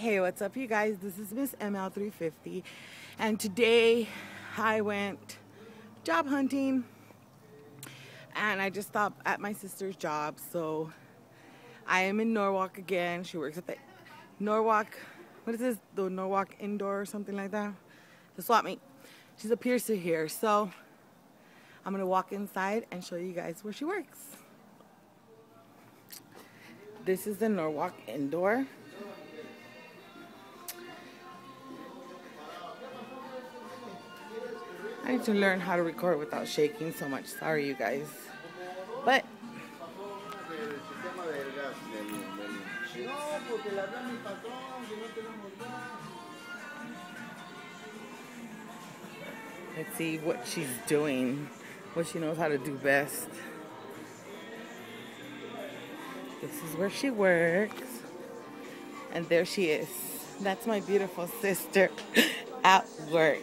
Hey, what's up, you guys? This is Miss ML350, and today I went job hunting, and I just stopped at my sister's job. So I am in Norwalk again. She works at the Norwalk. What is this? The Norwalk Indoor or something like that. The swap meet. She's a piercer here, so I'm gonna walk inside and show you guys where she works. This is the Norwalk Indoor. I need to learn how to record without shaking so much. Sorry, you guys. But let's see what she's doing, what she knows how to do best. This is where she works. And there she is. That's my beautiful sister at work.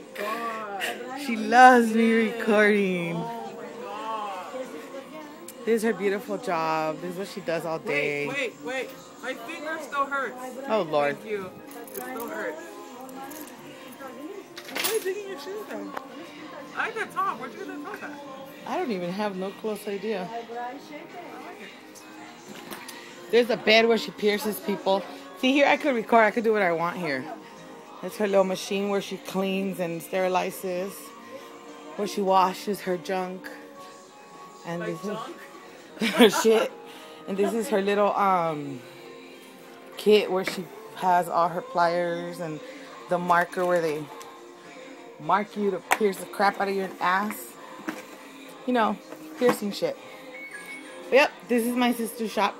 She loves me recording. Oh this is her beautiful job. This is what she does all day. Wait, wait, wait. My finger still hurts. Oh, Lord. Thank you. It still hurts. Why are you digging your shoes though? I like that top. Where'd you get that top at? I don't even have no close idea. There's a bed where she pierces people. See here, I could record. I could do what I want here. That's her little machine where she cleans and sterilizes. Where she washes her junk. And this junk? is her shit. And this is her little um kit where she has all her pliers and the marker where they mark you to pierce the crap out of your ass. You know, piercing shit. But yep, this is my sister's shop.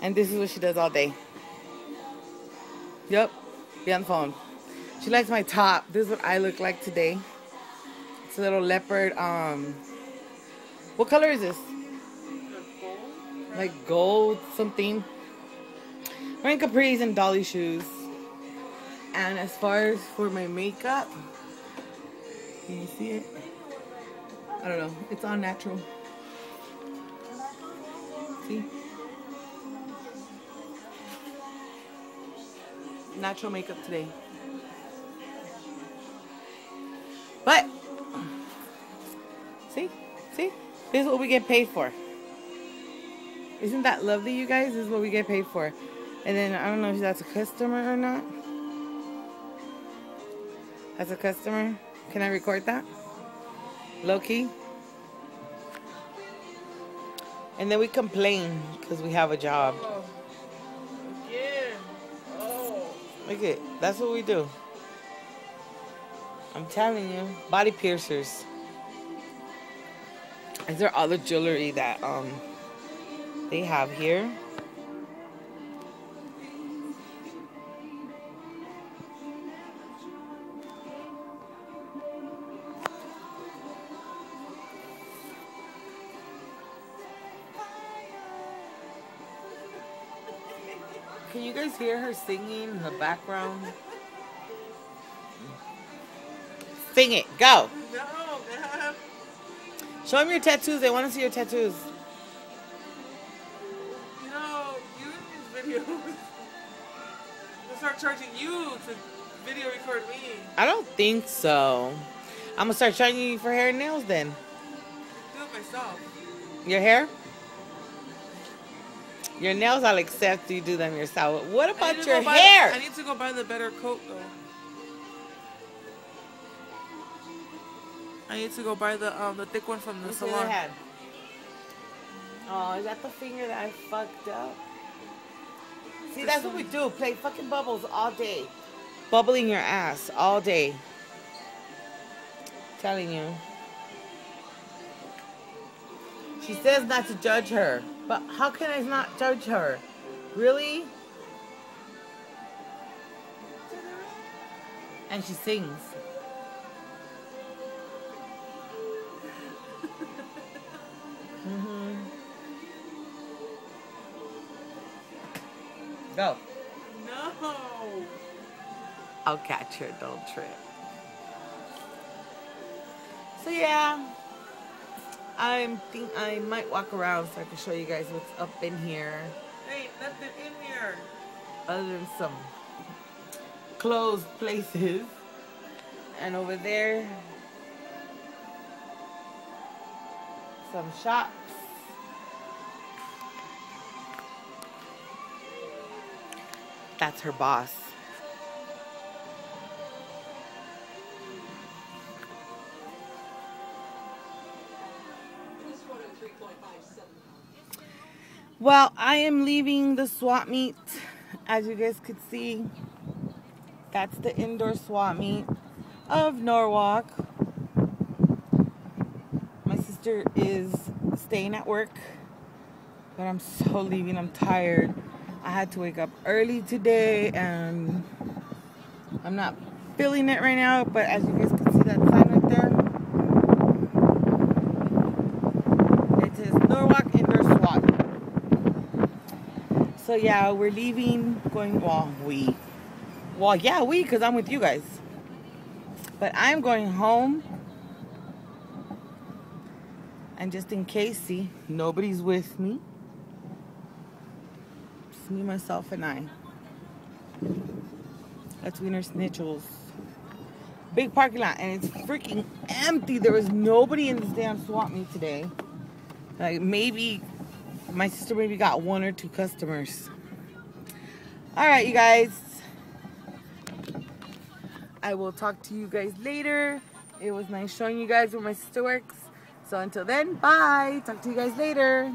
And this is what she does all day. Yep, be on the phone. She likes my top. This is what I look like today. It's a little leopard. Um, what color is this? Like gold something. Wearing capris and dolly shoes. And as far as for my makeup, can you see it? I don't know. It's all natural. See? Natural makeup today. But, see? See? This is what we get paid for. Isn't that lovely, you guys? This is what we get paid for. And then, I don't know if that's a customer or not. As a customer, can I record that? Low key. And then we complain because we have a job. Oh. Look it. That's what we do. I'm telling you. Body piercers. Is there other jewelry that um they have here? Can you guys hear her singing in the background? Sing it. Go. No, man. Show them your tattoos. They want to see your tattoos. You know, you in these videos. We'll start charging you to video record me. I don't think so. I'm going to start charging you for hair and nails then. Do it myself. Your hair? Your nails, I'll accept you do them yourself. What about your buy- hair? I need to go buy the better coat though. I need to go buy the um the thick one from the What's salon. Oh, is that the finger that I fucked up? See, that's what we do. Play fucking bubbles all day. Bubbling your ass all day. Telling you. She says not to judge her. But how can I not judge her? Really? And she sings. hmm Go. No. I'll catch her, don't trip. So yeah, I'm think I might walk around so I can show you guys what's up in here, Hey, nothing in here. other than some closed places. And over there, some shops. That's her boss. Well, I am leaving the swap meet. As you guys could see, that's the indoor swap meet of Norwalk. My sister is staying at work, but I'm so leaving. I'm tired. I had to wake up early today and I'm not feeling it right now, but as you guys can see that sign right there, it is Norwalk Indoor Swap. So yeah, we're leaving, going, well, we, well, yeah, we, because I'm with you guys. But I'm going home. And just in case, see, nobody's with me. It's me, myself, and I. That's Wienerschnitzel's. Big parking lot, and it's freaking empty. There was nobody in this damn swap meet today. Like maybe my sister maybe got one or two customers. All right, you guys. I will talk to you guys later. It was nice showing you guys where my sister works. So until then, bye. Talk to you guys later.